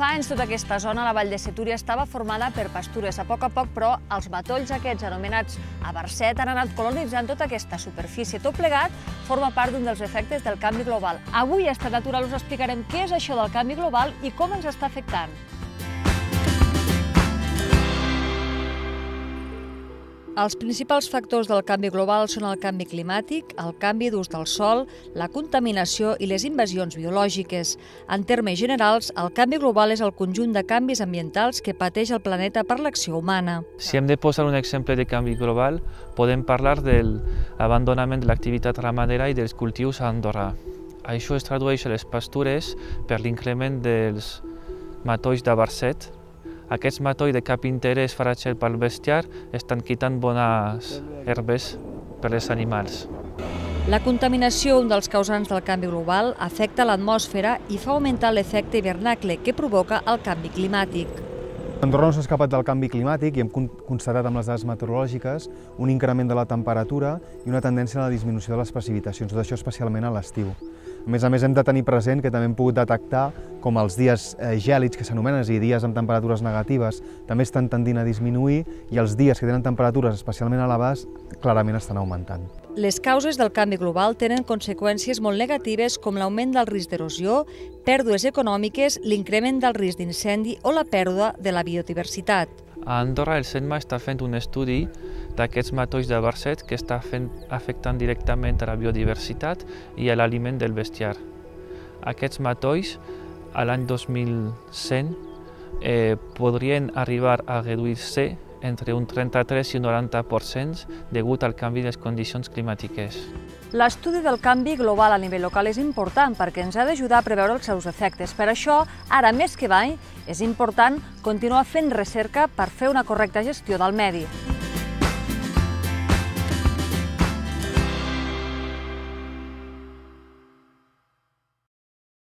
anys tota aquesta zona, la vall de Setúria, estava formada per pastures. A poc a poc, però, els matolls aquests, anomenats a Barcet, han anat colonitzant tota aquesta superfície. Tot plegat forma part d'un dels efectes del canvi global. Avui a Estat Natural us explicarem què és això del canvi global i com ens està afectant. Els principals factors del canvi global són el canvi climàtic, el canvi d'ús del sol, la contaminació i les invasions biològiques. En termes generals, el canvi global és el conjunt de canvis ambientals que pateix el planeta per l'acció humana. Si hem de posar un exemple de canvi global, podem parlar de l'abandonament de l'activitat ramadera i dels cultius a Andorra. Això es tradueix a les pastures per l'increment dels matolls de Barcet, aquests matolls de cap interès faràgil pel bestiar estan quitant bones herbes per als animals. La contaminació, un dels causants del canvi global, afecta l'atmosfera i fa augmentar l'efecte hivernacle que provoca el canvi climàtic. Andorra no s'ha escapat del canvi climàtic i hem constatat amb les dades meteorològiques un increment de la temperatura i una tendència a la disminució de les precipitacions, tot això especialment a l'estiu. A més a més, hem de tenir present que també hem pogut detectar com els dies eh, gèlids, que s'anomenen, i dies amb temperatures negatives, també estan tendint a disminuir i els dies que tenen temperatures especialment elevades clarament estan augmentant. Les causes del canvi global tenen conseqüències molt negatives com l'augment del risc d'erosió, pèrdues econòmiques, l'increment del risc d'incendi o la pèrdua de la biodiversitat. A Andorra el CENMA està fent un estudi d'aquests matolls de Barcet que està fent, afectant directament a la biodiversitat i a l'aliment del bestiar. Aquests matolls, a l'any 2100, eh, podrien arribar a reduir-se entre un 33 i un 90% degut al canvi de les condicions climàtiques. L'estudi del canvi global a nivell local és important perquè ens ha d'ajudar a preveure els seus efectes. Per això, ara més que mai, és important continuar fent recerca per fer una correcta gestió del medi.